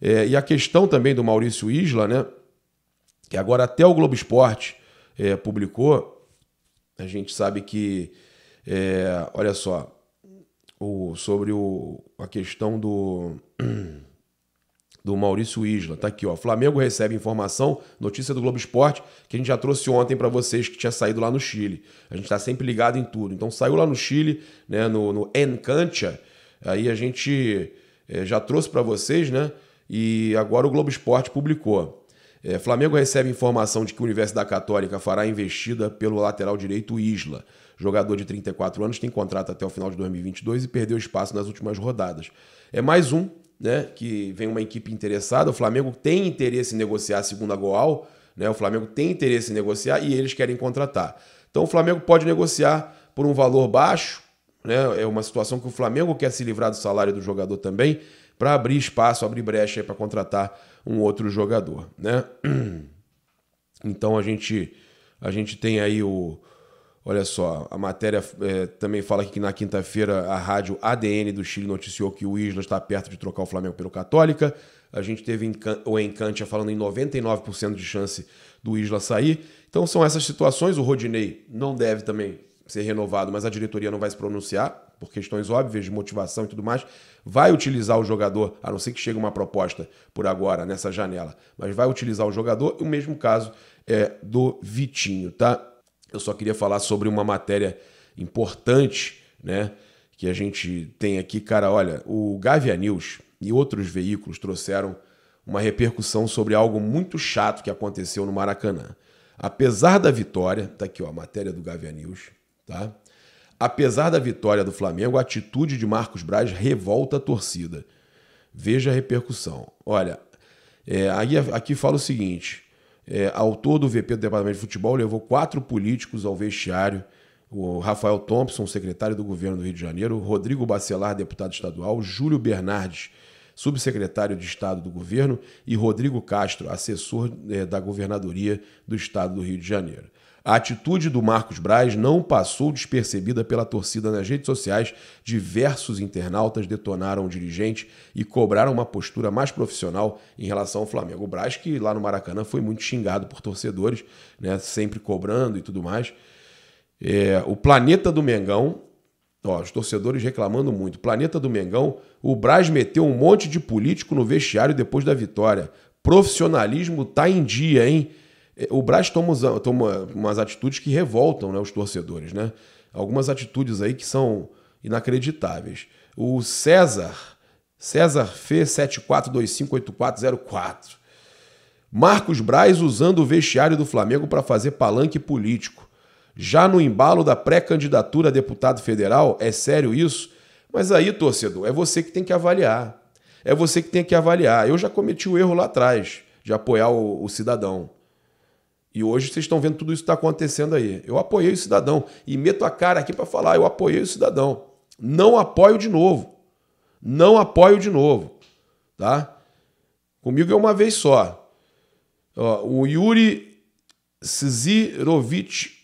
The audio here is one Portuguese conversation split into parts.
É, e a questão também do Maurício Isla, né? Que agora até o Globo Esporte é, publicou, a gente sabe que, é, olha só, o, sobre o, a questão do do Maurício Isla. Tá aqui, ó. Flamengo recebe informação, notícia do Globo Esporte, que a gente já trouxe ontem para vocês, que tinha saído lá no Chile. A gente está sempre ligado em tudo. Então saiu lá no Chile, né, no, no Encantia, aí a gente é, já trouxe para vocês, né? E agora o Globo Esporte publicou. É, Flamengo recebe informação de que a Universidade Católica fará investida pelo lateral direito Isla. Jogador de 34 anos, tem contrato até o final de 2022 e perdeu espaço nas últimas rodadas. É mais um né, que vem uma equipe interessada. O Flamengo tem interesse em negociar a segunda Goal, né? O Flamengo tem interesse em negociar e eles querem contratar. Então o Flamengo pode negociar por um valor baixo, né? É uma situação que o Flamengo quer se livrar do salário do jogador também, para abrir espaço, abrir brecha para contratar um outro jogador, né? Então a gente a gente tem aí o Olha só, a matéria é, também fala que na quinta-feira a rádio ADN do Chile noticiou que o Isla está perto de trocar o Flamengo pelo Católica. A gente teve o Encantia falando em 99% de chance do Isla sair. Então são essas situações. O Rodinei não deve também ser renovado, mas a diretoria não vai se pronunciar por questões óbvias de motivação e tudo mais. Vai utilizar o jogador, a não ser que chegue uma proposta por agora nessa janela, mas vai utilizar o jogador. O mesmo caso é do Vitinho, tá? Eu só queria falar sobre uma matéria importante, né? Que a gente tem aqui, cara. Olha, o Gavia News e outros veículos trouxeram uma repercussão sobre algo muito chato que aconteceu no Maracanã. Apesar da vitória, tá aqui ó, a matéria do Gavia News, tá? Apesar da vitória do Flamengo, a atitude de Marcos Braz revolta a torcida. Veja a repercussão. Olha, é, aí, aqui fala o seguinte: é, ao todo, o VP do Departamento de Futebol levou quatro políticos ao vestiário. O Rafael Thompson, secretário do governo do Rio de Janeiro, Rodrigo Bacelar, deputado estadual, Júlio Bernardes, subsecretário de Estado do governo, e Rodrigo Castro, assessor é, da governadoria do Estado do Rio de Janeiro. A atitude do Marcos Braz não passou despercebida pela torcida nas redes sociais. Diversos internautas detonaram o dirigente e cobraram uma postura mais profissional em relação ao Flamengo. O Braz, que lá no Maracanã foi muito xingado por torcedores, né, sempre cobrando e tudo mais. É, o planeta do Mengão, ó, os torcedores reclamando muito. Planeta do Mengão, o Braz meteu um monte de político no vestiário depois da vitória. Profissionalismo tá em dia, hein? É, o Braz toma, toma umas atitudes que revoltam né, os torcedores, né? Algumas atitudes aí que são inacreditáveis. O César, César Fê 74258404. Marcos Braz usando o vestiário do Flamengo para fazer palanque político. Já no embalo da pré-candidatura a deputado federal, é sério isso? Mas aí, torcedor, é você que tem que avaliar. É você que tem que avaliar. Eu já cometi o erro lá atrás de apoiar o, o cidadão. E hoje vocês estão vendo tudo isso que está acontecendo aí. Eu apoiei o cidadão e meto a cara aqui para falar, eu apoiei o cidadão. Não apoio de novo. Não apoio de novo. Tá? Comigo é uma vez só. Ó, o Yuri Zirovich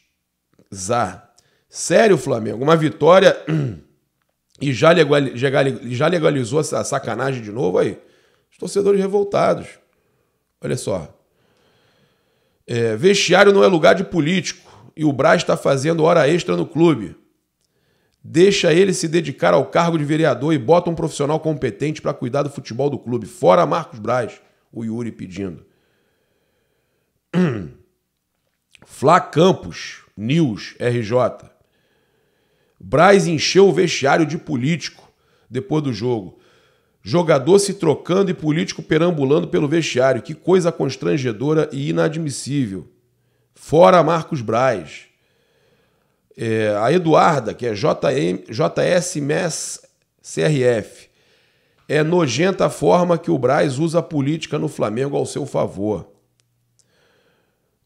Zar. Sério, Flamengo, uma vitória e já, já legalizou essa sacanagem de novo aí. Os torcedores revoltados. Olha só. É, vestiário não é lugar de político e o Braz está fazendo hora extra no clube. Deixa ele se dedicar ao cargo de vereador e bota um profissional competente para cuidar do futebol do clube. Fora Marcos Braz, o Yuri pedindo. Flá Campos, News, RJ. Braz encheu o vestiário de político depois do jogo. Jogador se trocando e político perambulando pelo vestiário. Que coisa constrangedora e inadmissível. Fora Marcos Braz. É, a Eduarda, que é JM, JS MES CRF. É nojenta a forma que o Braz usa a política no Flamengo ao seu favor.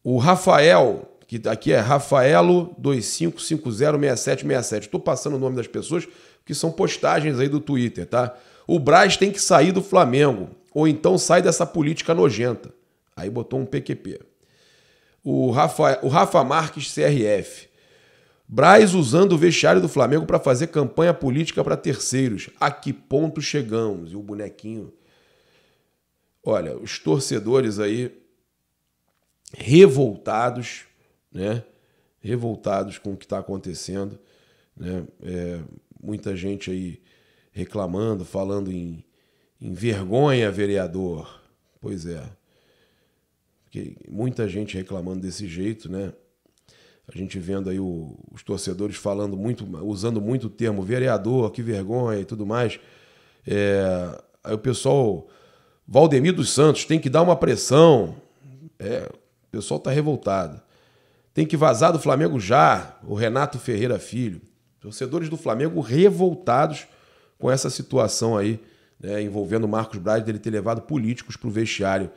O Rafael, que aqui é Rafaelo 25506767. Estou passando o nome das pessoas, que são postagens aí do Twitter, tá? O Braz tem que sair do Flamengo, ou então sai dessa política nojenta. Aí botou um PQP. O Rafa, o Rafa Marques CRF. Braz usando o vestiário do Flamengo para fazer campanha política para terceiros. A que ponto chegamos? E o bonequinho. Olha, os torcedores aí revoltados, né? Revoltados com o que está acontecendo, né? É, muita gente aí reclamando, falando em, em vergonha, vereador. Pois é. Porque muita gente reclamando desse jeito, né? A gente vendo aí o, os torcedores falando muito, usando muito o termo vereador, que vergonha e tudo mais. É, aí o pessoal, Valdemir dos Santos, tem que dar uma pressão. É, o pessoal está revoltado. Tem que vazar do Flamengo já, o Renato Ferreira Filho. Torcedores do Flamengo revoltados com essa situação aí, né, envolvendo o Marcos Braz, dele ter levado políticos para o vestiário